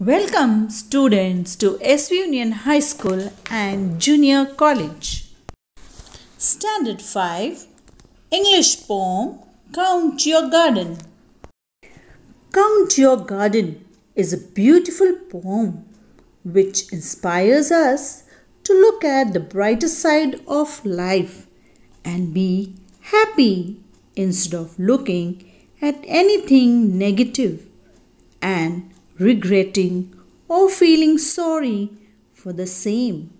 Welcome, students, to SV Union High School and Junior College. Standard 5 English poem Count Your Garden. Count Your Garden is a beautiful poem which inspires us to look at the brighter side of life and be happy instead of looking at anything negative and regretting or feeling sorry for the same,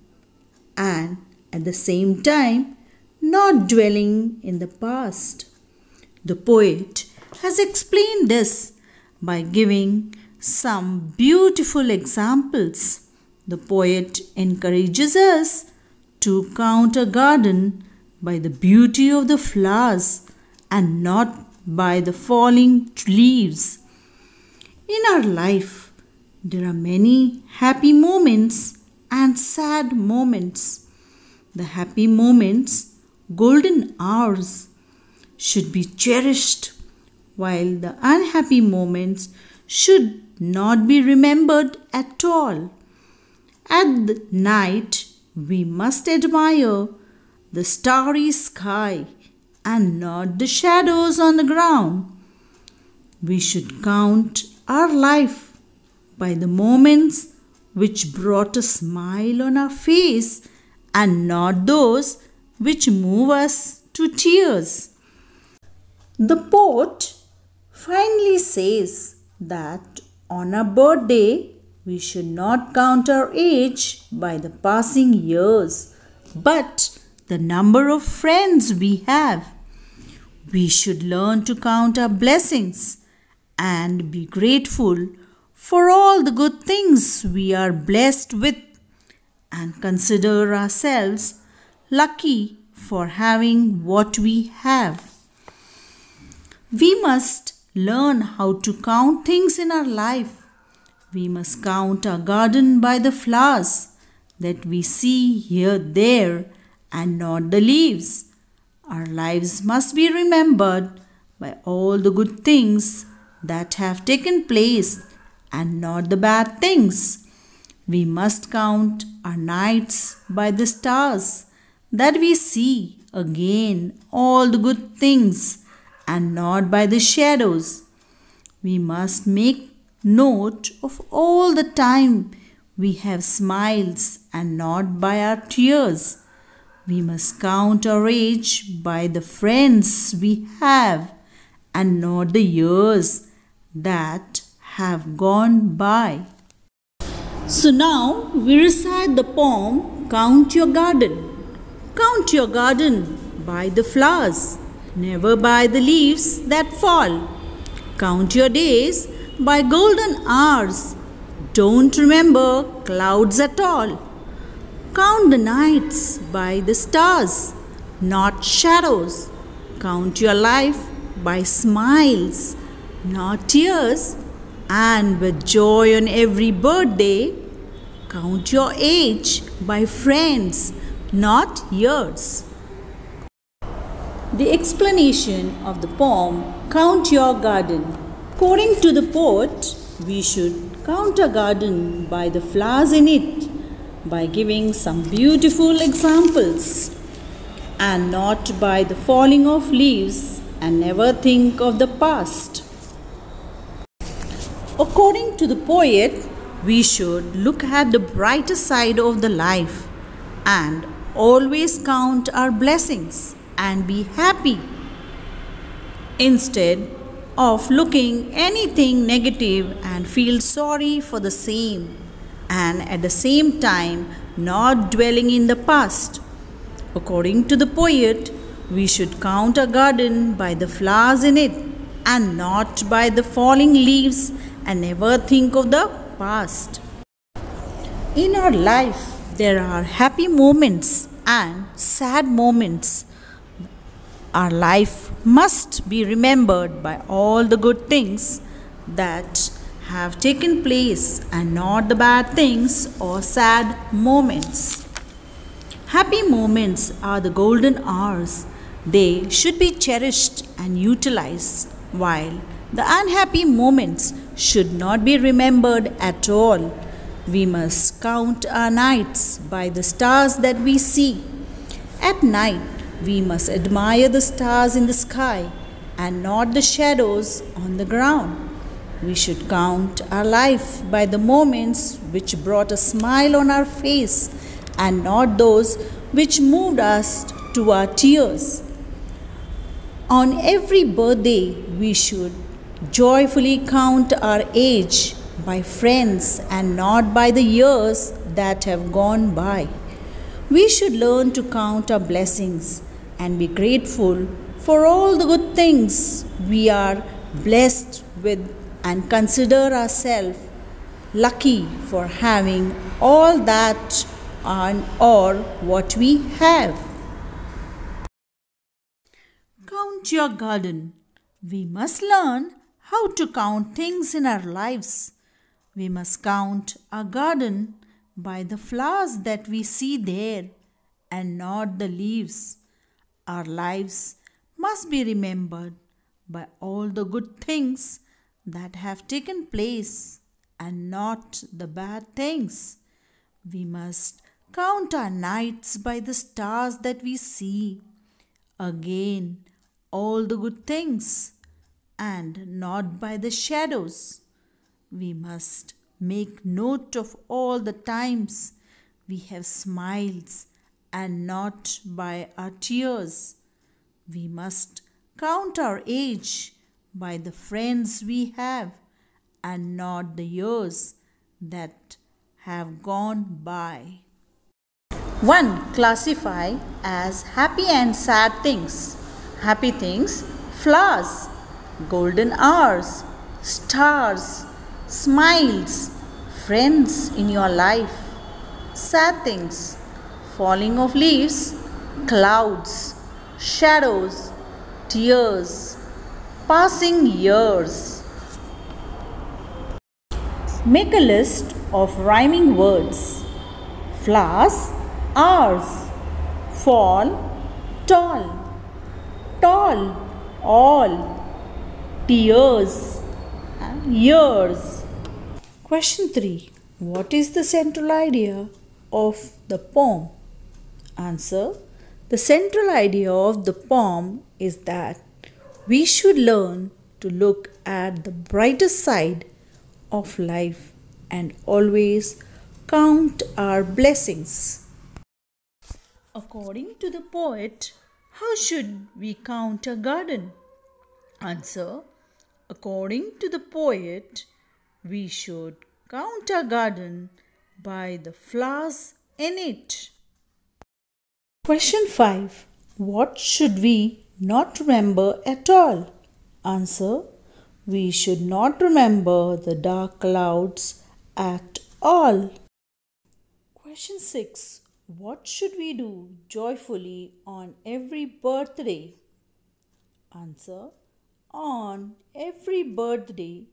and at the same time not dwelling in the past. The poet has explained this by giving some beautiful examples. The poet encourages us to count a garden by the beauty of the flowers and not by the falling leaves. In our life, there are many happy moments and sad moments. The happy moments, golden hours, should be cherished, while the unhappy moments should not be remembered at all. At night, we must admire the starry sky and not the shadows on the ground. We should count our life by the moments which brought a smile on our face and not those which move us to tears. The poet finally says that on our birthday we should not count our age by the passing years, but the number of friends we have. We should learn to count our blessings and be grateful for all the good things we are blessed with and consider ourselves lucky for having what we have. We must learn how to count things in our life. We must count our garden by the flowers that we see here, there, and not the leaves. Our lives must be remembered by all the good things that have taken place and not the bad things. We must count our nights by the stars that we see again all the good things and not by the shadows. We must make note of all the time we have smiles and not by our tears. We must count our age by the friends we have and not the years that have gone by. So now we recite the poem Count Your Garden. Count your garden by the flowers, never by the leaves that fall. Count your days by golden hours. Don't remember clouds at all. Count the nights by the stars, not shadows. Count your life by smiles, not tears. And with joy on every birthday, count your age by friends, not years. The explanation of the poem Count Your Garden. According to the poet, we should count a garden by the flowers in it by giving some beautiful examples and not by the falling of leaves and never think of the past. According to the poet, we should look at the brighter side of the life and always count our blessings and be happy instead of looking anything negative and feel sorry for the same and at the same time not dwelling in the past. According to the poet, we should count a garden by the flowers in it and not by the falling leaves and never think of the past. In our life, there are happy moments and sad moments. Our life must be remembered by all the good things that have taken place and not the bad things or sad moments. Happy moments are the golden hours. They should be cherished and utilized, while the unhappy moments should not be remembered at all. We must count our nights by the stars that we see. At night, we must admire the stars in the sky and not the shadows on the ground. We should count our life by the moments which brought a smile on our face and not those which moved us to our tears. On every birthday, we should joyfully count our age by friends and not by the years that have gone by. We should learn to count our blessings and be grateful for all the good things we are blessed with and consider ourselves lucky for having all that and or what we have. Count your garden. We must learn how to count things in our lives. We must count our garden by the flowers that we see there and not the leaves. Our lives must be remembered by all the good things that have taken place and not the bad things. We must count our nights by the stars that we see. Again, all the good things and not by the shadows. We must make note of all the times we have smiles and not by our tears. We must count our age by the friends we have and not the years that have gone by. 1. Classify as happy and sad things. Happy things, flowers, golden hours, stars, smiles, friends in your life. Sad things, falling of leaves, clouds, shadows, tears, passing years. Make a list of rhyming words. Flowers, hours, fall, tall, tall, all tears, years. Question 3. What is the central idea of the poem? Answer. The central idea of the poem is that we should learn to look at the brighter side of life and always count our blessings. According to the poet, how should we count a garden? Answer According to the poet, we should count our garden by the flowers in it. Question 5 What should we not remember at all? Answer We should not remember the dark clouds at all. Question 6 What should we do joyfully on every birthday? Answer on every birthday,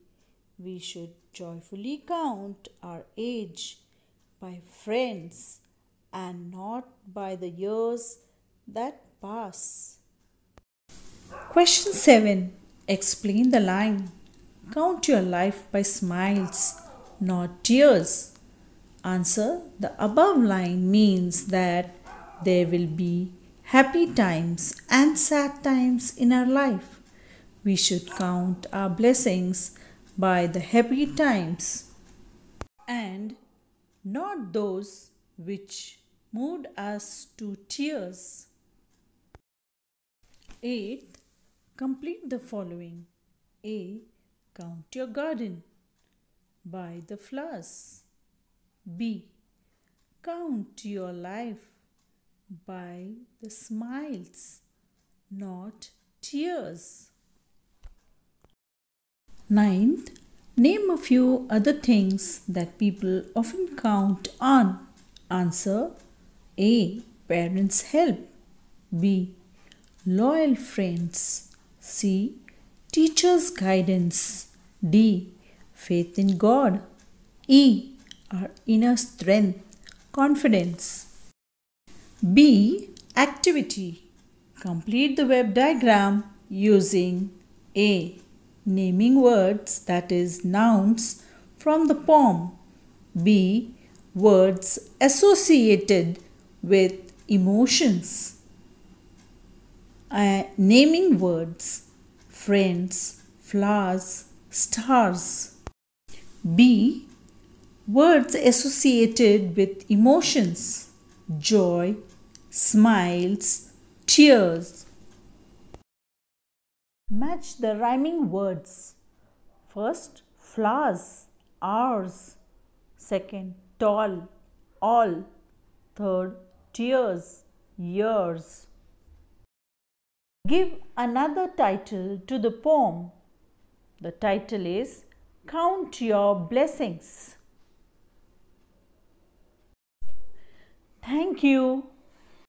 we should joyfully count our age by friends and not by the years that pass. Question 7. Explain the line. Count your life by smiles, not tears. Answer The above line means that there will be happy times and sad times in our life we should count our blessings by the happy times and not those which moved us to tears. 8. Complete the following A. Count your garden by the flowers. B. Count your life by the smiles, not tears. Ninth, name a few other things that people often count on. Answer A. Parents' help. B. Loyal friends. C. Teachers' guidance. D. Faith in God. E. Our inner strength, confidence. B. Activity. Complete the web diagram using A naming words that is nouns from the poem. B. Words associated with emotions. Uh, naming words friends, flowers, stars. B. Words associated with emotions joy, smiles, tears. Match the rhyming words. First, flowers, hours. Second, tall, all. Third, tears, years. Give another title to the poem. The title is Count Your Blessings. Thank you.